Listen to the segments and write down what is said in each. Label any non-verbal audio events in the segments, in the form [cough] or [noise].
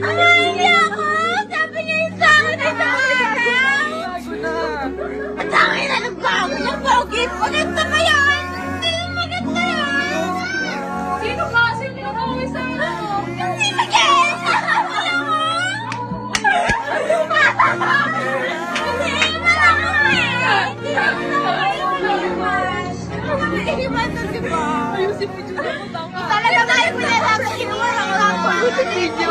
niya ako! Sabi yung sa akin ay mahal! Ang dami na ng bago ng pogi! Maganda ba yan? Hindi maganda yan! Sino kasi sa ano? Hindi maganda! Alam mo? Hindi! Hindi Ayusin mo dyan ako tanga. Talaga tayo pinalaman kinuha ng lang. Pag-usip video,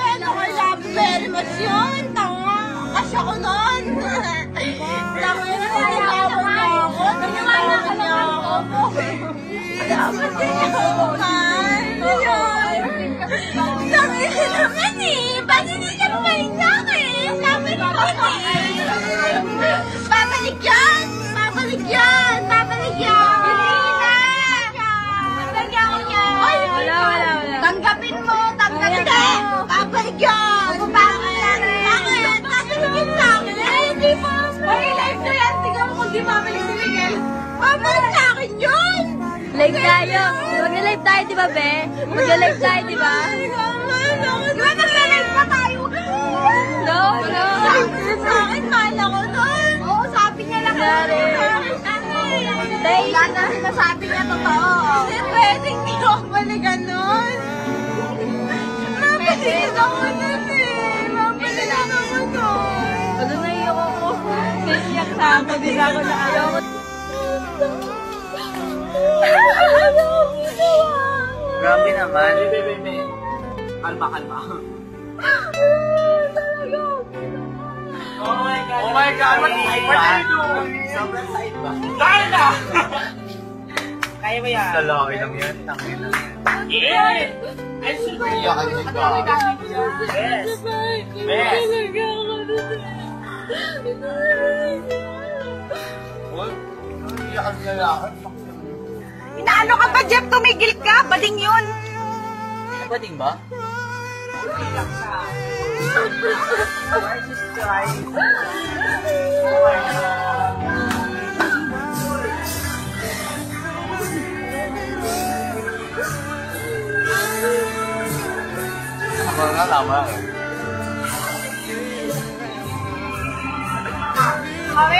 sila. Ako love very much yun. Tanga! Kasi ako nun. [laughs] Tangina na! Nalaman niya ako. Nalaman Live tayo. Mag-live tayo, di ba, be? Mag-live tayo, di ba? Di ba nagla-live pa tayo? No, no. Sa akin, mahal ako nun. Oo, sabi niya lang. Dari. Day. Wala na sinasabi niya totoo. Hindi pwedeng hindi ko balikan nun. Mabalikan ako nun eh. Mabalikan ako nun. Ano na iyak ako? Naiyak na ako. Di ako na ayaw ko. Grabe naman. Kalma, kalma. [laughs] Oh my God. Oh my God, what- what are you doing? Sobrang side ba? Dahil na! Kaya ba yan? Lalaki lang yan. Tangin lang yan. Yeah! I should be Iyakan din ka. Bes. Bes. Uy, iyakan niya lahat. Inaano ka ba, Jeff? Tumigil ka? Bading yun. wedding ba? Okay lang ka. Why just try? Oh my God.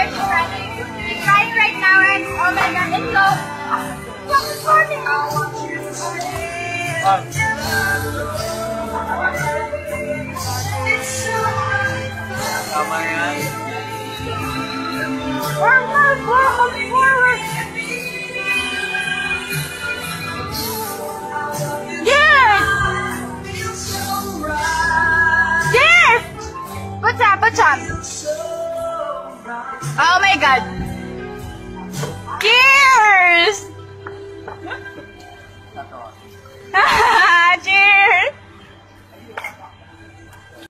It's running. It's running oh my god, What's up, what's up? Oh my god! Yes!